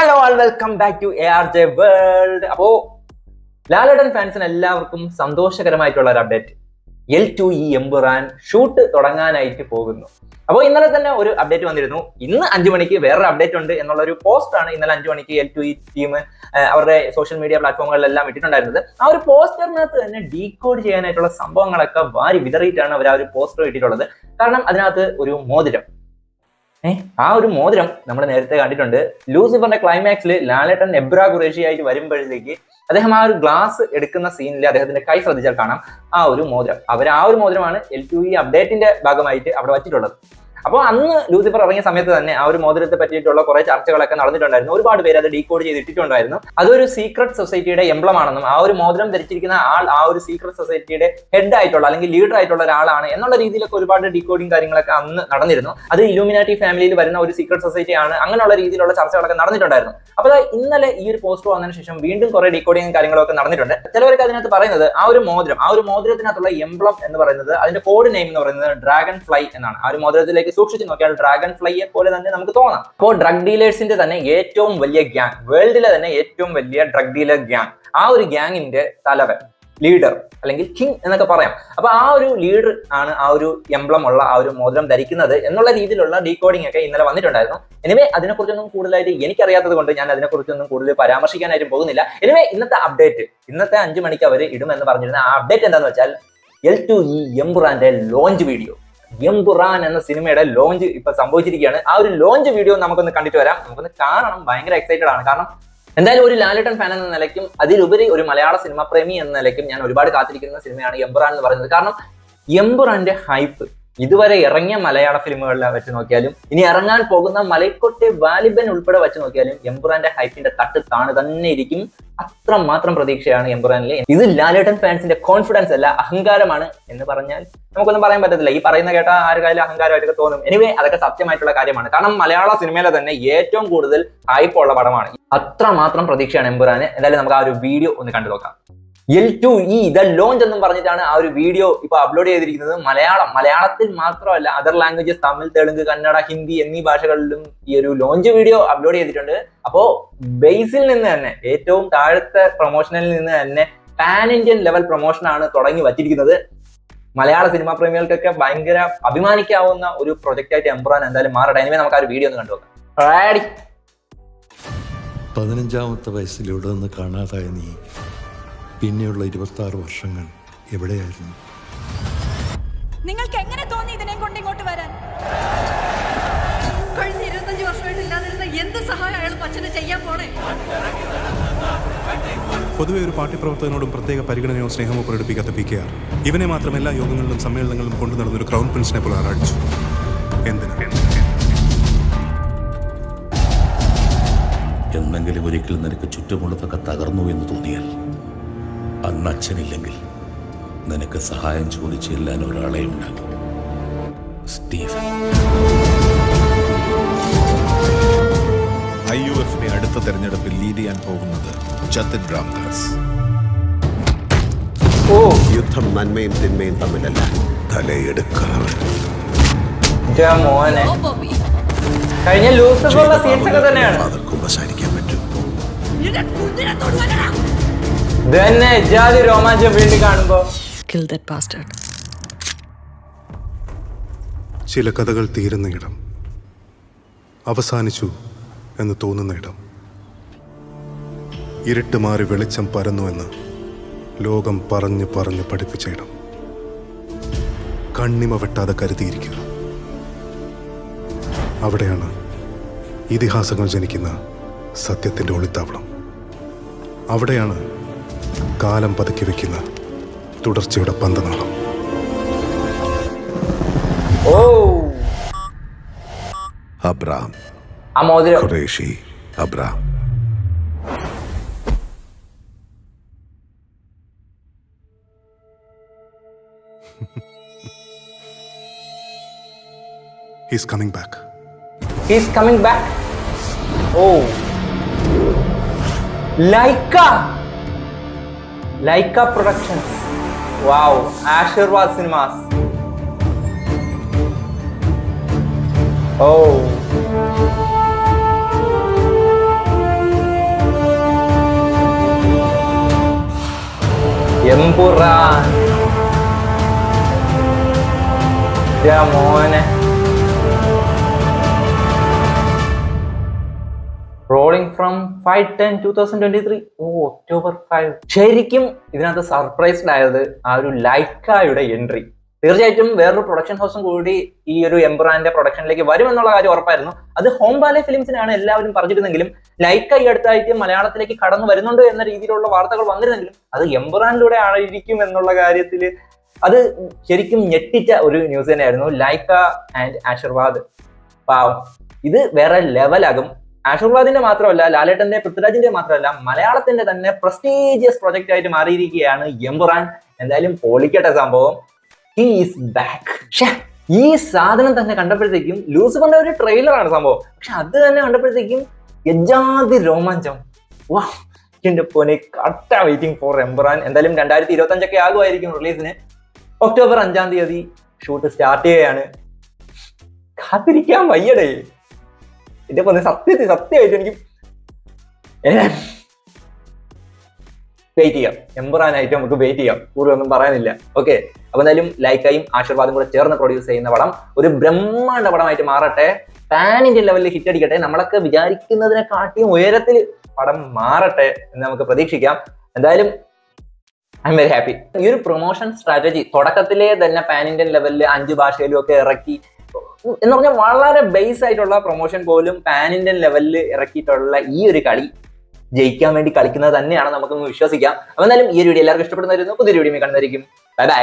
Hello all welcome back to A R J world അപ്പോ ലാലടൻ ഫാൻസിന് എല്ലാവർക്കും സന്തോഷകരമായിട്ടുള്ള ഒരു update L two E Empuraan shoot തുടങ്ങാനായിട്ട് പോകുന്നു. അപ്പോൾ ഇന്നലെ തന്നെ ഒരു അപ്ഡേറ്റ് വന്നിരുന്നു. ഇന്ന് അഞ്ചു മണിക്ക് വേറൊരു അപ്ഡേറ്റ് ഉണ്ട് എന്നുള്ള ഒരു പോസ്റ്റ് ആണ് ഇന്നലെ അഞ്ചു മണിക്ക് എൽ ടു ഇ ടീം അവരുടെ സോഷ്യൽ മീഡിയ പ്ലാറ്റ്ഫോമുകളിലെല്ലാം ഇട്ടിട്ടുണ്ടായിരുന്നത്. ആ ഒരു പോസ്റ്ററിനകത്ത് തന്നെ ഡീകോഡ് ചെയ്യാനായിട്ടുള്ള സംഭവങ്ങളൊക്കെ വാരി വിതറിയിട്ടാണ് അവർ ആ ഒരു പോസ്റ്റർ ഇട്ടിട്ടുള്ളത്. കാരണം അതിനകത്ത് ഒരു മോതിരം. ആ ഒരു മോതിരം നമ്മൾ നേരത്തെ കണ്ടിട്ടുണ്ട്. ലൂസിഫറിന്റെ ക്ലൈമാക്സിൽ ലാലേട്ടൻ എബ്ര ഖുറേഷി ആയിട്ട് വരുമ്പോഴത്തേക്ക് അദ്ദേഹം ആ ഒരു ഗ്ലാസ് എടുക്കുന്ന സീനിൽ അദ്ദേഹത്തിന്റെ കൈ ശ്രദ്ധിച്ചാൽ കാണാം ആ ഒരു മോതിരം. അവർ ആ ഒരു മോതിരമാണ് എൽ ടു ഇ അപ്ഡേറ്റിന്റെ ഭാഗമായിട്ട് അവിടെ വച്ചിട്ടുള്ളത്. അപ്പോൾ അന്ന് ലൂസിഫർ ഇറങ്ങിയ സമയത്ത് തന്നെ ആ ഒരു മോതിരത്തെ പറ്റിയിട്ടുള്ള കുറെ ചർച്ചകളൊക്കെ നടന്നിട്ടുണ്ടായിരുന്നു. ഒരുപാട് പേര് അത് ഡീകോഡ് ചെയ്ത് ഇട്ടിട്ടുണ്ടായിരുന്നു അതൊരു സീക്രട്ട് സൊസൈറ്റിയുടെ എംബ്ലം ആണെന്നും ആ ഒരു മോതിരം ധരിച്ചിരിക്കുന്ന ആൾ ആ ഒരു സീക്രട്ട് സൊസൈറ്റിയുടെ ഹെഡ് ആയിട്ടുള്ള അല്ലെങ്കിൽ ലീഡർ ആയിട്ടുള്ള ഒരാളാണ് എന്നുള്ള രീതിയിലൊക്കെ ഒരുപാട് ഡീകോഡിങ് കാര്യങ്ങളൊക്കെ അന്ന് നടന്നിരുന്നു. അത് ഇലൂമിനാറ്റി ഫാമിലിയിൽ വരുന്ന ഒരു സീക്രട്ട് സൊസൈറ്റി ആണ്. അങ്ങനെയുള്ള രീതിയിലുള്ള ചർച്ചകളൊക്കെ നടന്നിട്ടുണ്ടായിരുന്നു. അപ്പോൾ ഇന്നലെ ഈ ഒരു പോസ്റ്റ് വന്നതിന് ശേഷം വീണ്ടും കുറെ ഡീകോഡിങ് കാര്യങ്ങളൊക്കെ നടന്നിട്ടുണ്ട്. ചിലവർക്ക് അതിനകത്ത് പറയുന്നത് ആ ഒരു മോതിരം ആ ഒരു മോതിരത്തിനകത്തുള്ള എംബ്ലം എന്ന് പറയുന്നത് അതിന്റെ കോഡ് നെയിം എന്ന് പറയുന്നത് ഡ്രാഗൺ ഫ്ലൈ എന്നാണ്. ആ ഒരു മോതിരത്തിലേക്ക് സൂക്ഷിച്ച് നോക്കിയാൽ ഡ്രാഗൺ ഫ്ലൈയെ പോലെ തന്നെ നമുക്ക് തോന്നാം. അപ്പോൾ ഡ്രഗ് ഡീലേഴ്സിന്റെ തന്നെ ഏറ്റവും വലിയ ഗ്യാങ് വേൾഡിലെ തന്നെ ഏറ്റവും വലിയ ഡ്രഗ് ഡീലർ ഗ്യാങ് ആ ഒരു ഗ്യാങ്ങിന്റെ തലവൻ ലീഡർ അല്ലെങ്കിൽ കിങ് എന്നൊക്കെ പറയാം. അപ്പൊ ആ ഒരു ലീഡർ ആണ് ആ ഒരു എംബ്ലം ഉള്ള ആ ഒരു മോതിരം ധരിക്കുന്നത് എന്നുള്ള രീതിയിലുള്ള ഡീകോഡിംഗ് ഒക്കെ ഇന്നലെ വന്നിട്ടുണ്ടായിരുന്നു. എനിവേ അതിനെക്കുറിച്ചൊന്നും കൂടുതലായിട്ട് എനിക്കറിയാത്തത് കൊണ്ട് ഞാൻ അതിനെക്കുറിച്ചൊന്നും കൂടുതൽ പരാമർശിക്കാനായിട്ടും പോകുന്നില്ല. എനിവേ ഇന്നത്തെ അപ്ഡേറ്റ് ഇന്നത്തെ അഞ്ചു മണിക്ക് അവർ ഇടുമെന്ന് പറഞ്ഞിരുന്ന ആ അപ്ഡേറ്റ് എന്താണെന്ന് വെച്ചാൽ എൽ ടു ഇ എംബുറാന്റെ ലോഞ്ച് വീഡിയോ എംബുറാൻ എന്ന സിനിമയുടെ ലോഞ്ച് ഇപ്പൊ സംഭവിച്ചിരിക്കുകയാണ്. ആ ഒരു ലോഞ്ച് വീഡിയോ നമുക്കൊന്ന് കണ്ടിട്ട് വരാം. നമുക്കൊന്ന് കാണണം. ഭയങ്കര എക്സൈറ്റഡ് ആണ്. കാരണം എന്തായാലും ഒരു ലാലേട്ടൻ ഫാൻ എന്ന നിലയ്ക്കും അതിലുപരി ഒരു മലയാള സിനിമ പ്രേമി എന്ന നിലയ്ക്കും ഞാൻ ഒരുപാട് കാത്തിരിക്കുന്ന സിനിമയാണ് എംബുറാൻ എന്ന് പറയുന്നത്. കാരണം എംബുറാന്റെ ഹൈപ്പ് ഇതുവരെ ഇറങ്ങിയ മലയാള ഫിലിമുകളിൽ വെച്ച് നോക്കിയാലും ഇനി ഇറങ്ങാൻ പോകുന്ന മലൈക്കോട്ടെ വാലിബൻ ഉൾപ്പെടെ വെച്ച് നോക്കിയാലും എംബുറാന്റെ ഹൈപ്പിന്റെ തട്ട് താണു തന്നെ ഇരിക്കും. അത്ര മാത്രം പ്രതീക്ഷയാണ് എംബുറാനിലെ ഇത് ലാലേട്ടൻ ഫാൻസിന്റെ കോൺഫിഡൻസ് അല്ല അഹങ്കാരമാണ് എന്ന് പറഞ്ഞാൽ നമുക്കൊന്നും പറയാൻ പറ്റത്തില്ല. ഈ പറയുന്ന കേട്ട ആരുകാലും അഹങ്കാരമായിട്ടൊക്കെ തോന്നും. എനിവേ അതൊക്കെ സത്യമായിട്ടുള്ള കാര്യമാണ്. കാരണം മലയാള സിനിമയിലെ തന്നെ ഏറ്റവും കൂടുതൽ ഹൈപ്പുള്ള പടമാണ്. അത്ര മാത്രം പ്രതീക്ഷയാണ് എംബുറാന് എന്തായാലും നമുക്ക് ആ ഒരു വീഡിയോ ഒന്ന് കണ്ടു നോക്കാം. L two E the launch എന്നും പറഞ്ഞിട്ടാണ് ആ ഒരു വീഡിയോ ഇപ്പൊ അപ്ലോഡ് ചെയ്തിരിക്കുന്നത്. മലയാളം മലയാളത്തിൽ മാത്രമല്ല അതർ ലാംഗ്വേജസ് തമിഴ് തെലുങ്ക് കന്നഡ ഹിന്ദി എന്നീ ഭാഷകളിലും ഈ ഒരു ലോഞ്ച് വീഡിയോ അപ്ലോഡ് ചെയ്തിട്ടുണ്ട്. അപ്പോ ബേസിൽ നിന്ന് തന്നെ ഏറ്റവും താഴത്തെ പ്രൊമോഷനിൽ നിന്ന് തന്നെ പാൻ ഇന്ത്യൻ ലെവൽ പ്രൊമോഷൻ ആണ് തുടങ്ങി വച്ചിരിക്കുന്നത്. മലയാള സിനിമാ പ്രേമികൾക്കൊക്കെ ഭയങ്കര അഭിമാനിക്കാവുന്ന ഒരു പ്രൊജക്റ്റ് ആയിട്ട് എംബ്രാൻ എന്തായാലും മാറട്ടെ. എനിവേ നമുക്ക് ആ ഒരു വീഡിയോ ഒന്ന് കണ്ടുപോകാം റെഡി പതിനഞ്ചാമത്തെ വയസ്സിലൂടെ ഒന്ന് കാണാതായ നീ പിന്നെയുള്ള ഇരുപത്തി ആറ് വർഷങ്ങൾ എവിടെയായിരുന്നു? നിങ്ങൾക്ക് എങ്ങനെ തോന്നി ഇതിനെ കൊണ്ട് ഇങ്ങോട്ട് വരാൻ? കഴിഞ്ഞ ഇരുപത്തഞ്ച് വർഷമായിട്ട് ഇല്ലാതിരുന്ന എന്ത് സഹായം അയാൾ അച്ഛന് ചെയ്യാൻ പോണേ? പൊതുവെ ഒരു പാർട്ടി പ്രവർത്തകനോടും പ്രത്യേക പരിഗണനയോ സ്നേഹമോ പ്രകടിപ്പിക്കാത്ത പി കെ ആർ. ഇവനെ മാത്രം എല്ലാ യോഗങ്ങളിലും സമ്മേളനങ്ങളിലും കൊണ്ടു നടന്നൊരു ക്രൗൺ പ്രിൻസിനെ പോലെ ആരാടിച്ചു. എന്തിന്? എന്നെങ്കിലും ഒരിക്കലും നിനക്ക് ചുറ്റുമുള്ളതൊക്കെ തകർന്നു എന്ന് തോന്നിയാൽ അന്ന് അച്ഛനില്ലെങ്കിൽ നിനക്ക് സഹായം ചോദിച്ചു ചെല്ലാൻ ഒരാളെ ഉണ്ടാകും സ്റ്റീഫൻ. ഐ യു എഫിനെ അടുത്ത തെരഞ്ഞെടുപ്പിൽ ലീഡ് ചെയ്യാൻ പോകുന്നത് ജതിൻ രാംദാസ്. ഓ യുദ്ധം നന്മയും തിന്മയും തമ്മിലല്ല. തലയെടുക്കണം കഴിഞ്ഞ ലൂസിഫറുള്ള സീൻസ് ഒക്കെ തന്നെയാണ്. അതൊക്കെ ഉപസാരിക്കാൻ പറ്റും ജാതി രോമാഞ്ചം വീണ്ടും കാണുമ്പോ. Kill that bastard. ചില കഥകൾ തീരുന്ന ഇടം. അവസാനിച്ചു എന്ന് തോന്നുന്ന ഇടം. ഇരുട്ട് മാറി വെളിച്ചം പരന്നുവെന്ന് ലോകം പറഞ്ഞു പറഞ്ഞു പഠിപ്പിച്ച ഇടം. കണ്ണിമ വെട്ടാതെ കരുതിയിരിക്കുക. അവിടെയാണ് ഇതിഹാസങ്ങൾ ജനിക്കുന്ന സത്യത്തിന്റെ ഒളിത്താവളം. അവിടെയാണ് കാലം പതുക്കി വെക്കുന്ന തുടർച്ചയുടെ പന്തനാളം. ഓ. അബ്രാം. ആ മോതിരം. Qureshi Abram. He's coming back he's coming back oh Lyca Laika Productions. Wow, Asherwal Cinemas. Oh. Yempura. Ya, mohon ya. Rolling from five ten two thousand twenty three oh October five ശരിക്കും ഇതിനകത്ത് surprised ആയത് ആ ഒരു ലൈക്കായുടെ entry തീർച്ചയായിട്ടും വേറൊരു production ഹൗസും കൂടി ഈ ഒരു എംബ്രാന്റെ പ്രൊഡക്ഷനിലേക്ക് വരുമെന്നുള്ള കാര്യം ഉറപ്പായിരുന്നു. അത് ഹോം ബാലെ ഫിലിംസിനാണ് എല്ലാവരും പറഞ്ഞിരുന്നെങ്കിലും ലൈക്ക ഈ അടുത്തായിട്ട് മലയാളത്തിലേക്ക് കടന്നു വരുന്നുണ്ട് എന്ന രീതിയിലുള്ള വാർത്തകൾ വന്നിരുന്നെങ്കിലും അത് എംബ്രാനിലൂടെ ആയിരിക്കും എന്നുള്ള കാര്യത്തിൽ അത് ശരിക്കും ഞെട്ടിച്ച ഒരു ന്യൂസ് തന്നെയായിരുന്നു ലൈക്ക ആൻഡ് ആശീർവാദ് പാവം ഇത് വേറെ ലെവലാകും ആശീർവാദിന്റെ മാത്രമല്ല ലാലേട്ടന്റെ പൃഥ്വിരാജിന്റെ മാത്രമല്ല മലയാളത്തിന്റെ തന്നെ പ്രസ്റ്റീജിയസ് പ്രൊജക്റ്റ് ആയിട്ട് മാറിയിരിക്കുകയാണ് എംബുറാൻ എന്തായാലും പൊളിക്കട്ടെ സംഭവം. ഹി ഈസ് ബാക്ക് ഈ സാധനം തന്നെ കണ്ടപ്പോഴത്തേക്കും ലൂസിഫറിന്റെ ഒരു ട്രെയിലറാണ് സംഭവം. പക്ഷെ അത് തന്നെ കണ്ടപ്പോഴത്തേക്കും യജാതി രോമാഞ്ചം. വാ എന്റെ പോനെ കട്ട വെയിറ്റിംഗ് ഫോർ എംബുറാൻ എന്തായാലും രണ്ടായിരത്തി ഇരുപത്തി അഞ്ചൊക്കെ ആകുമായിരിക്കും റിലീസിന് ഒക്ടോബർ അഞ്ചാം തീയതി ഷൂട്ട് സ്റ്റാർട്ട് ചെയ്യുകയാണ്. കാത്തിരിക്കാൻ വയ്യടേ. എന്റെ പറഞ്ഞ സത്യത്തിൽ സത്യമായിട്ട് എനിക്ക് വെയിറ്റ് ചെയ്യാം. എംബറാനായിട്ട് നമുക്ക് വെയിറ്റ് ചെയ്യാം. കൂടുതലൊന്നും പറയാനില്ല. ഓക്കെ അപ്പൊ എന്തായാലും ലൈക്കായും ആശീർവാദം കൂടെ ചേർന്ന് പ്രൊഡ്യൂസ് ചെയ്യുന്ന പടം ഒരു ബ്രഹ്മാണ്ട പടമായിട്ട് മാറട്ടെ. പാൻ ഇന്ത്യൻ ലെവലിൽ ഹിറ്റ് അടിക്കട്ടെ. നമ്മളൊക്കെ വിചാരിക്കുന്നതിനെക്കാട്ടിയും ഉയരത്തിൽ പടം മാറട്ടെ എന്ന് നമുക്ക് പ്രതീക്ഷിക്കാം. എന്തായാലും ഐ എം വെരി ഹാപ്പി ഈ ഒരു പ്രൊമോഷൻ സ്ട്രാറ്റജി തുടക്കത്തിലേ തന്നെ പാൻ ഇന്ത്യൻ ലെവലിൽ അഞ്ച് ഭാഷയിലും ഒക്കെ ഇറക്കി എന്ന് പറഞ്ഞാൽ വളരെ ബേസ് ആയിട്ടുള്ള പ്രൊമോഷൻ പോലും പാൻ ഇന്ത്യൻ ലെവലിൽ ഇറക്കിയിട്ടുള്ള ഈ ഒരു കളി ജയിക്കാൻ വേണ്ടി കളിക്കുന്നത് തന്നെയാണ് നമുക്കൊന്ന് വിശ്വസിക്കാം. അപ്പൊ എന്തായാലും ഈ ഒരു വീഡിയോ എല്ലാവർക്കും ഇഷ്ടപ്പെടുന്നതായിരുന്നു. പുതിയൊരു വീഡിയോ കാണുന്നതായിരിക്കും ബൈ ബൈ